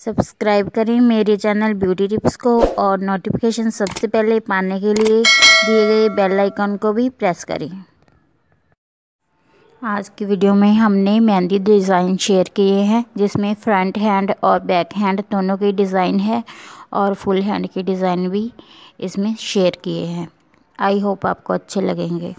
Subscribe करें मेरे channel beauty tips को और नोटिफिकेशन सबसे पहले पाने के लिए दिए गए बेल आइकन को भी प्रेस करें। आज की वीडियो में हमने मेहंदी डिज़ाइन शेयर किए हैं, जिसमें फ्रंट हैंड और बैक हैंड दोनों की डिज़ाइन है और फुल हैंड की डिज़ाइन भी इसमें शेयर किए हैं। आई होप आपको अच्छे लगेंगे।